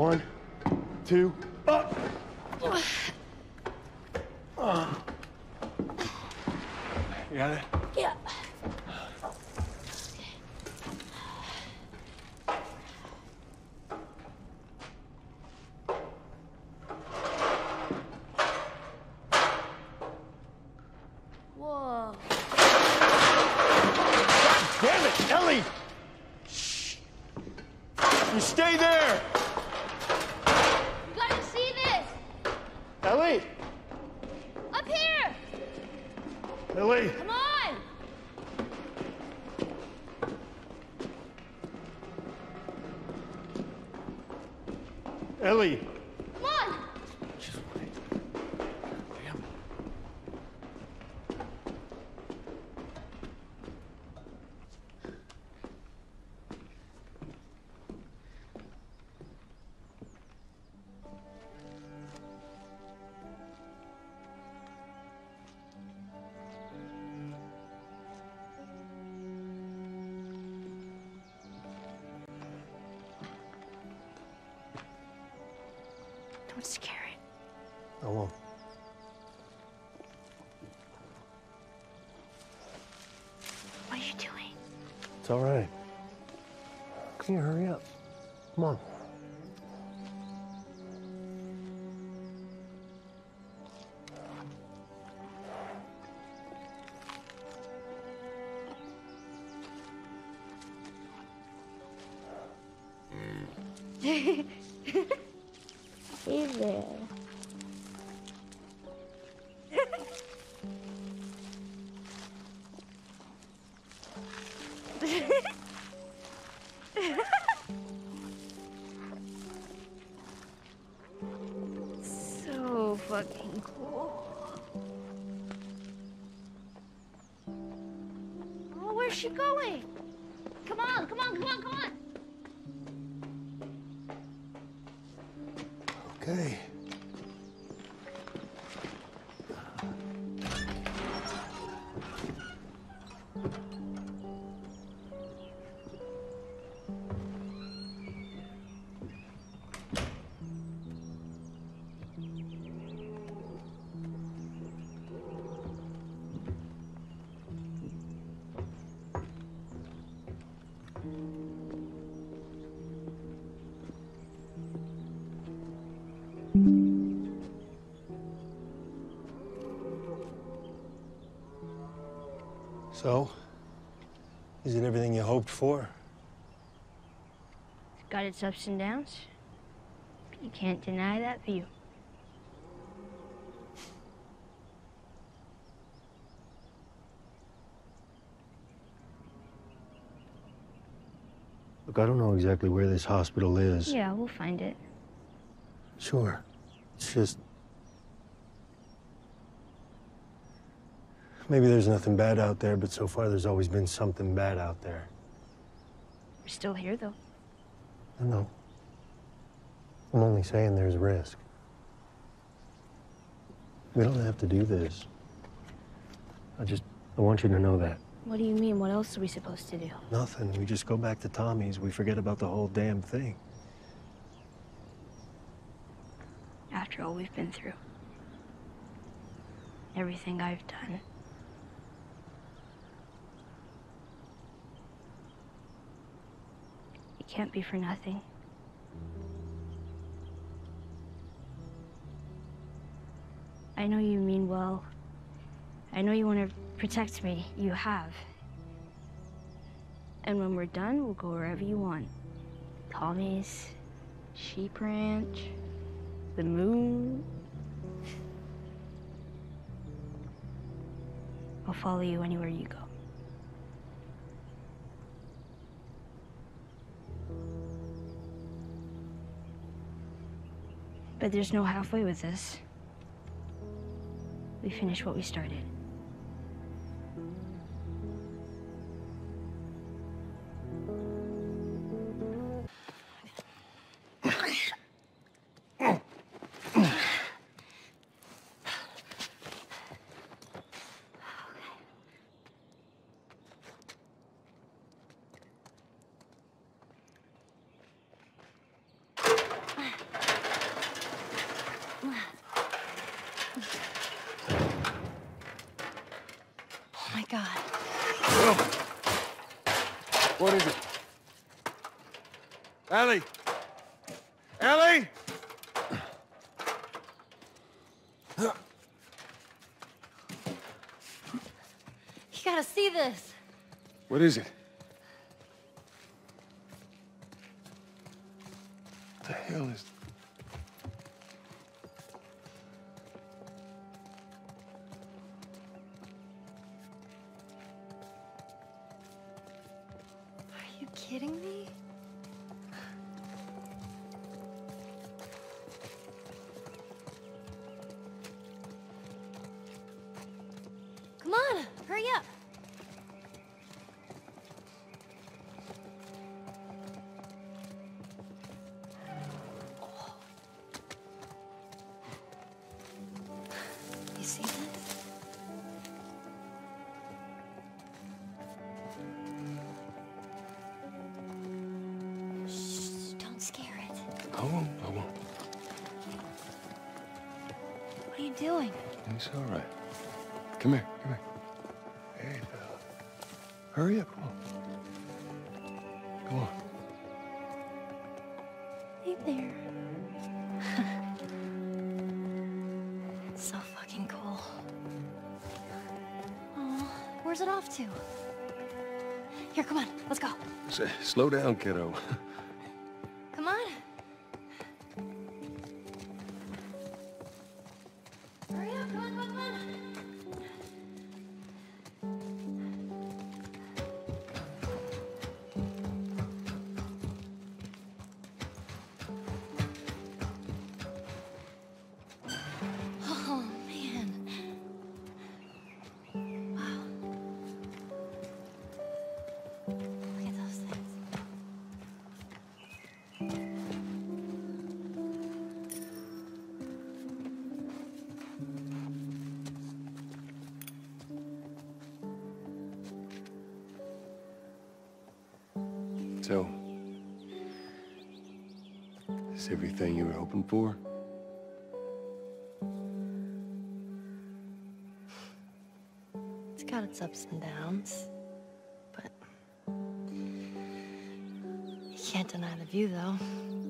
One, two, up. You got it? Yeah. Whoa. Damn it, Ellie! Shh. You stay there! You gotta see this! Ellie! Up here! Ellie! Come on! Ellie! Don't scare it. I won't. What are you doing? It's all right. Can you hurry up? Come on. Hey there. so fucking cool. Oh, where's she going? Come on, come on, come on, come on. Okay. So, is it everything you hoped for? It's got its ups and downs. You can't deny that view. Look, I don't know exactly where this hospital is. Yeah, we'll find it. Sure. It's just. Maybe there's nothing bad out there, but so far there's always been something bad out there. We're still here, though. I know. I'm only saying there's risk. We don't have to do this. I just. I want you to know that. What do you mean? What else are we supposed to do? Nothing. We just go back to Tommy's. We forget about the whole damn thing. After all we've been through. Everything I've done. Can't be for nothing. I know you mean well. I know you want to protect me. You have. And when we're done, we'll go wherever you want. Tommy's, Sheep Ranch, the moon. I'll follow you anywhere you go. But there's no halfway with this. We finish what we started. What is it? Ellie! Ellie! You gotta see this. What is it? What the hell is... kidding me? Come on, hurry up. I won't, I won't. What are you doing? It's all right. Come here, come here. Hey, fella. Hurry up, come on. Come on. Hey there. so fucking cool. Oh, where's it off to? Here, come on, let's go. S- slow down, kiddo. Look at those things. So, is everything you were hoping for? It's got its ups and downs, deny the view, though.